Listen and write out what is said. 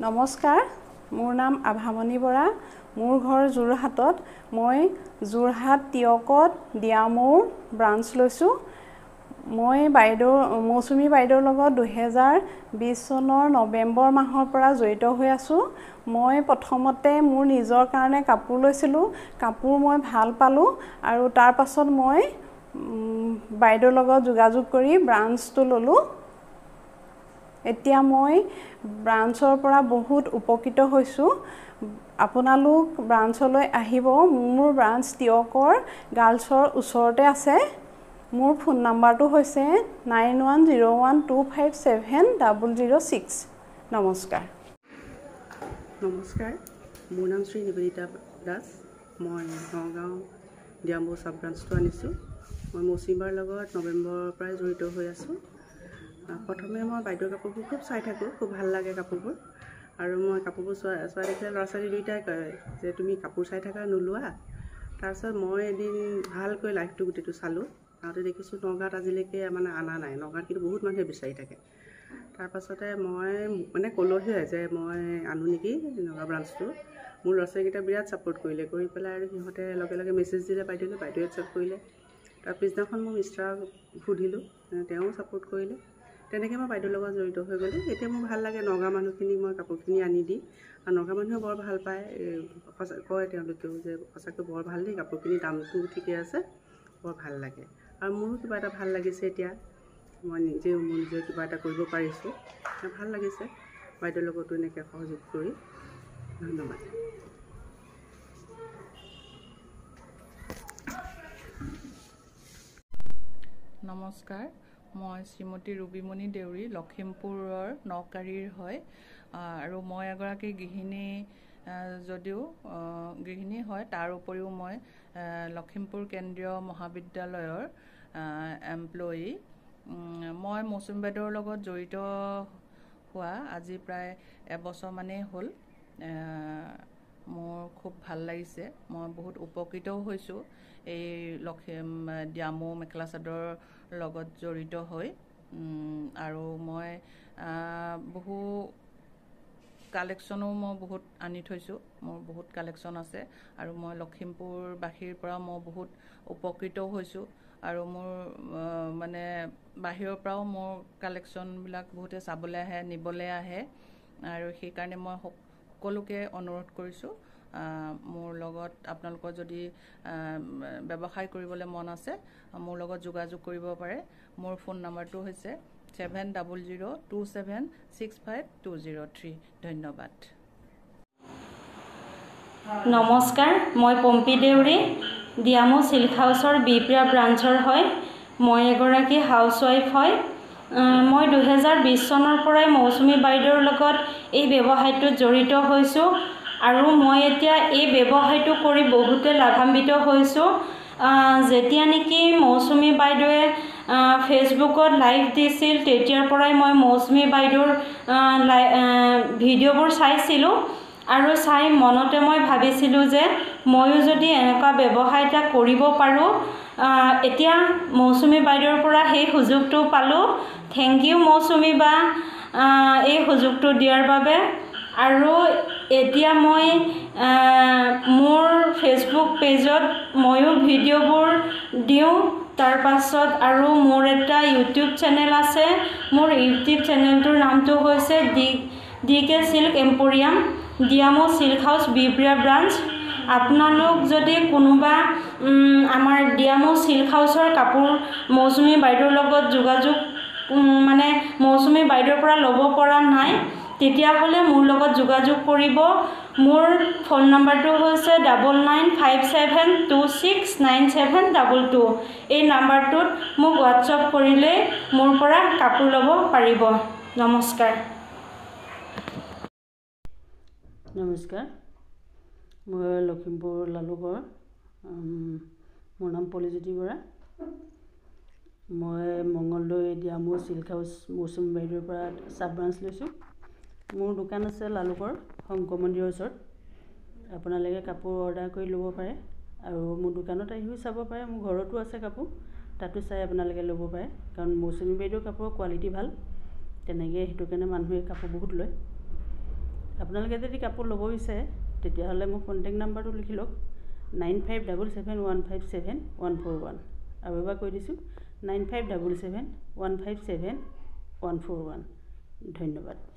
নমস্কাৰ মোৰ নাম আভামণি বৰা। মোৰ ঘৰ যোৰহাটত। মই যোৰহাট টিয়কত দিয়ামৌৰ ব্ৰাঞ্চ লৈছোঁ। মই বাইদেউ মৌচুমী বাইদেউৰ লগত দুহেজাৰ বিছ চনৰ নৱেম্বৰ মাহৰ পৰা জড়িত হৈ আছোঁ। মই প্ৰথমতে মোৰ নিজৰ কাৰণে কাপোৰ লৈছিলোঁ। কাপোৰ মই ভাল পালোঁ আৰু তাৰ পাছত মই বাইদেউৰ লগত যোগাযোগ কৰি ব্ৰাঞ্চটো ল'লোঁ। এতিয়া মই ব্ৰাঞ্চৰ পৰা বহুত উপকৃত হৈছোঁ। আপোনালোক ব্ৰাঞ্চলৈ আহিব। মোৰ ব্ৰাঞ্চ টিয়কৰ গাৰ্লছৰ ওচৰতে আছে। মোৰ ফোন নাম্বাৰটো হৈছে nine one zero' one two five seven double zero' six. নমস্কাৰ। নমস্কাৰ। মোৰ নাম শ্ৰী নিবেদিতা দাস। মই নগাঁও ডিয়াম্বু চাব ব্ৰাঞ্চটো আনিছোঁ। মই মৌচিমাৰ লগত নৱেম্বৰৰ পৰাই জড়িত হৈ আছোঁ। প্ৰথমে মই বাইদেউৰ কাপোৰবোৰ খুব চাই থাকোঁ খুব ভাল লাগে কাপোৰবোৰ। আৰু মই কাপোৰবোৰ চোৱা চোৱা দেখিলে ল'ৰা ছোৱালী দুয়োটাই কয় যে তুমি কাপোৰ চাই থাকা নোলোৱা? তাৰপিছত মই এদিন ভালকৈ লাইফটো গোটেইটো চালোঁ। চাওঁতে দেখিছোঁ নগাঁৱত আজিলৈকে মানে অনা নাই। নগাঁৱত কিন্তু বহুত মানুহে বিচাৰি থাকে। তাৰপাছতে মই মানে ক'লোঁহি যে মই আনো নেকি নগাঁও ব্ৰাঞ্চটো মোৰ ল'ৰা ছোৱালীকেইটা বিৰাট ছাপোৰ্ট কৰিলে। কৰি পেলাই আৰু সিহঁতে লগে লগে মেছেজ দিলে বাইদেউলৈ বাইদেৱে একচেপ্ট কৰিলে। তাৰ পিছদিনাখন মোৰ মিষ্টাৰক সুধিলোঁ তেওঁ ছাপোৰ্ট কৰিলে। তেনেকৈ মই বাইদেউৰ লগত জড়িত হৈ গ'লোঁ। এতিয়া মোৰ ভাল লাগে নগাঁও মানুহখিনিক মই কাপোৰখিনি আনি দি। আৰু নগাঁও মানুহেও বৰ ভাল পায়। সঁচা কয় তেওঁলোকেও যে সঁচাকৈ বৰ ভাল দেই কাপোৰখিনি দামটো ঠিকে আছে বৰ ভাল লাগে। আৰু মোৰো কিবা এটা ভাল লাগিছে এতিয়া। মই নিজেও মোৰ নিজে কিবা এটা কৰিব পাৰিছোঁ। ভাল লাগিছে। বাইদেউৰ লগতো এনেকৈ সহযোগ কৰি। ধন্যবাদ। নমস্কাৰ। মই শ্ৰীমতী ৰুবিমণি দেউৰী লখিমপুৰৰ নকাৰীৰ হয় আৰু মই এগৰাকী গৃহিণী যদিও গৃহিণী হয় তাৰ উপৰিও মই লখিমপুৰ কেন্দ্ৰীয় মহাবিদ্যালয়ৰ এমপ্লয়ী। মই মৌচুমী বাইদেউৰ লগত জড়িত হোৱা আজি প্ৰায় এবছৰমানেই হ'ল। খুব ভাল লাগিছে। মই বহুত উপকৃতও হৈছোঁ। এই লখিম ডিয়ামৌ মেখেলা চাদৰৰ লগত জড়িত হৈ। আৰু মই বহু কালেকশ্যনো মই বহুত আনি থৈছোঁ। মোৰ বহুত কালেকশ্যন আছে। আৰু মই লখিমপুৰবাসীৰ পৰা মই বহুত উপকৃতও হৈছোঁ। আৰু মোৰ মানে বাহিৰৰ পৰাও মোৰ কালেকশ্যনবিলাক বহুতে চাবলৈ আহে নিবলৈ আহে। আৰু সেইকাৰণে মই সকলোকে অনুৰোধ কৰিছোঁ। মোৰ লগত আপোনালোকৰ যদি ব্যৱসায় কৰিবলৈ মন আছে মোৰ লগত যোগাযোগ কৰিব পাৰে। মোৰ ফোন নাম্বাৰটো হৈছে seven double zero' two seven six five two zero' three ধন্যবাদ। নমস্কাৰ মই পম্পী দেউৰী ডিয়ামৌ চিল্ক হাউচৰ বিপ্ৰিয়া ব্ৰাঞ্চৰ হয় মই এগৰাকী হাউচৱাইফ হয়। মই দুহেজাৰ বিছ চনৰ পৰাই মৌচুমী বাইদেউৰ লগত এই ব্যৱসায়টোত জড়িত হৈছোঁ আৰু মই এতিয়া এই ব্যৱসায়টো কৰি বহুতে লাভান্বিত হৈছোঁ। যেতিয়া নেকি মৌচুমী বাইদেৱে ফেচবুকত লাইভ দিছিল তেতিয়াৰ পৰাই মই মৌচুমী বাইদেউৰ ভিডিঅ'বোৰ চাইছিলোঁ। আৰু চাই মনতে মই ভাবিছিলোঁ যে ময়ো যদি এনেকুৱা ব্যৱসায় এটা কৰিব পাৰোঁ এতিয়া মৌচুমী বাইদেউৰ পৰা সেই সুযোগটো পালোঁ। থেংক ইউ মৌচুমী বা এই সুযোগটো দিয়াৰ বাবে। আৰু এতিয়া মই মোৰ ফেচবুক পেজত ময়ো ভিডিঅ'বোৰ দিওঁ। তাৰ পাছত আৰু মোৰ এটা ইউটিউব চেনেল আছে। মোৰ ইউটিউব চেনেলটোৰ নামটো হৈছে D D K silk emporium Diyamou silk house Bipriya branch. আপোনালোক যদি কোনোবা আমাৰ ডিয়ামৌ চিল্ক হাউচৰ কাপোৰ মৌচুমী বাইদেউৰ লগত যোগাযোগ মানে মৌচুমী বাইদেউৰ পৰা ল'ব পৰা নাই তেতিয়াহ'লে মোৰ লগত যোগাযোগ কৰিব। মোৰ ফোন নাম্বাৰটো হৈছে double nine five seven two six nine seven double two. এই নাম্বাৰটোত মোক হোৱাটছআপ কৰিলে মোৰ পৰা কাপোৰ ল'ব পাৰিব। নমস্কাৰ। নমস্কাৰ। মই লখিমপুৰ লালুকৰ মোৰ নাম পলিজ্যোতি বৰা। মই মঙলদৈ ডিয়ামৌ চিল্ক হাউচ মৌচুমী বাইদেউৰ পৰা চাব ব্ৰাঞ্চ লৈছোঁ। মোৰ দোকান আছে লালুকৰ শংকৰ মন্দিৰৰ ওচৰত। আপোনালোকে কাপোৰ অৰ্ডাৰ কৰি ল'ব পাৰে আৰু মোৰ দোকানত আহিও চাব পাৰে। মোৰ ঘৰতো আছে কাপোৰ তাতো চাই আপোনালোকে ল'ব পাৰে। কাৰণ মৌচুমী বাইদেউৰ কাপোৰৰ কোৱালিটি ভাল তেনেকৈ সেইটো কাৰণে মানুহে কাপোৰ বহুত লয়। আপোনালোকে যদি কাপোৰ ল'ব বিচাৰে তেতিয়াহ'লে মোক কণ্টেক্ট নাম্বাৰটো লিখি লওক। Nine five double seven one five seven one four one আৰু এবাৰ কৈ দিছোঁ nine five double seven one five seven one four one ধন্যবাদ।